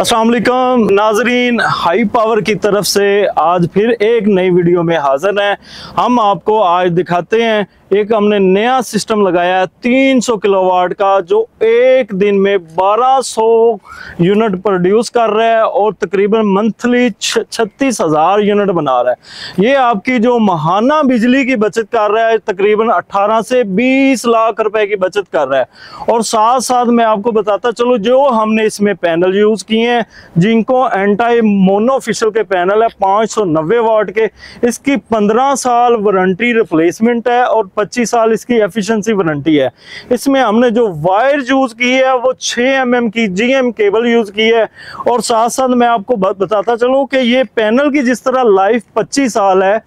असलम नाजरीन, high power की तरफ़ से आज फिर एक नई वीडियो में हाजिर हैं। हम आपको आज दिखाते हैं, एक हमने नया सिस्टम लगाया है 300 किलोवाट का, जो एक दिन में 1200 यूनिट प्रोड्यूस कर रहा है और तकरीबन मंथली छत्तीस हज़ार यूनिट बना रहा है। ये आपकी जो महाना बिजली की बचत कर रहा है, तकरीबन 18 से 20 लाख रुपए की बचत कर रहा है। और साथ साथ मैं आपको बताता चलो, जो हमने इसमें पैनल यूज़ किए हैं, जिनको एंटाई मोनोफिशल के पैनल है, पाँच वाट के। इसकी पंद्रह साल वारंटी रिप्लेसमेंट है और 25 साल इसकी एफिशिएंसी वारंटी है। इसमें हमने जो वायर यूज़ की है, वो 6 एम mm की जीएम केबल यूज़ की है। और साथ साथ मैं आपको बताता चलूँ कि ये पैनल की जिस तरह लाइफ 25 साल है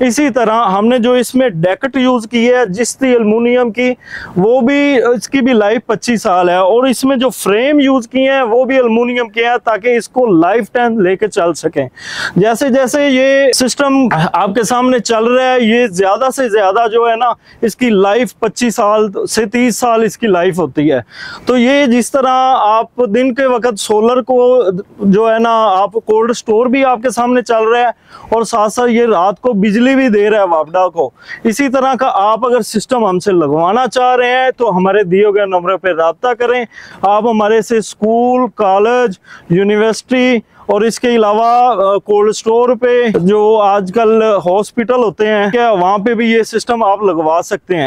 इसी तरह हमने जो इसमें डेकट यूज़ की है जिसती एलुमिनियम की, वो भी, इसकी भी लाइफ 25 साल है और इसमें जो फ्रेम यूज़ किए हैं, वो भी एलुमिनियम के हैं ताकि इसको लाइफ टाइम लेके चल सकें। जैसे जैसे ये सिस्टम आपके सामने चल रहा है, ये ज़्यादा से ज़्यादा जो है ना, इसकी लाइफ 25 साल से 30 साल इसकी लाइफ होती है। तो ये जिस तरह आप दिन के वक्त सोलर को जो है ना, आप कोल्ड स्टोर भी आपके सामने चल रहा है और साथ साथ ये रात को बिजली बिजली भी दे रहा है वापडा को। इसी तरह का आप अगर सिस्टम हमसे लगवाना चाह रहे हैं तो हमारे दिए गए नंबरों पर रबता करें। आप हमारे से स्कूल कॉलेज यूनिवर्सिटी और इसके अलावा कोल्ड स्टोर पे जो आजकल हॉस्पिटल होते हैं, क्या वहाँ पे भी ये सिस्टम आप लगवा सकते हैं?